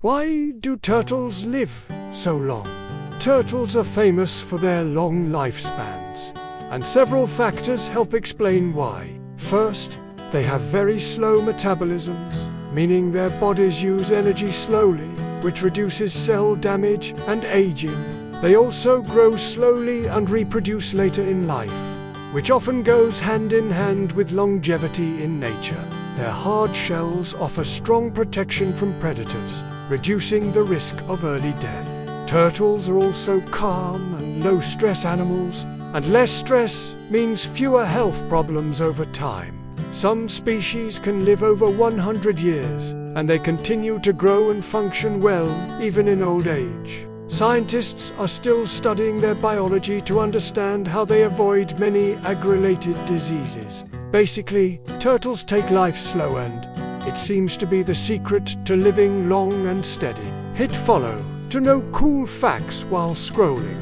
Why do turtles live so long? Turtles are famous for their long lifespans, and several factors help explain why. First, they have very slow metabolisms, meaning their bodies use energy slowly, which reduces cell damage and aging. They also grow slowly and reproduce later in life, which often goes hand in hand with longevity in nature. Their hard shells offer strong protection from predators, reducing the risk of early death. Turtles are also calm and low-stress animals, and less stress means fewer health problems over time. Some species can live over 100 years, and they continue to grow and function well even in old age. Scientists are still studying their biology to understand how they avoid many ag-related diseases. Basically, turtles take life slow and it seems to be the secret to living long and steady. Hit follow to know cool facts while scrolling.